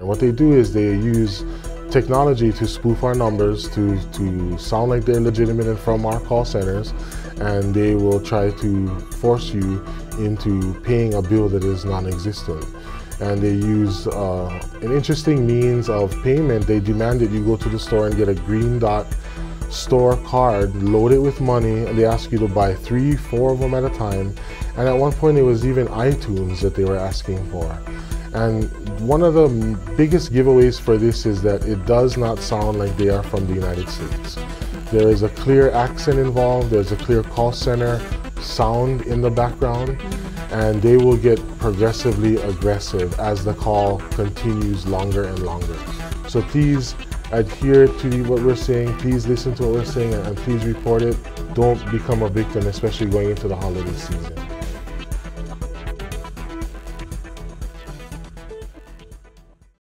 What they do is they use technology to spoof our numbers to, to sound like they're legitimate and from our call centers and they will try to force you into paying a bill that is non-existent. And they use uh, an interesting means of payment. They demand that you go to the store and get a green dot store card loaded with money and they ask you to buy three four of them at a time. And at one point it was even itunes that they were asking for and one of the biggest giveaways for this is that it does not sound like they are from the United States. There is a clear accent involved, there's a clear call center sound in the background, and they will get progressively aggressive as the call continues longer and longer. So please adhere to what we're saying, please listen to what we're saying, and please report it. Don't become a victim, especially going into the holiday season.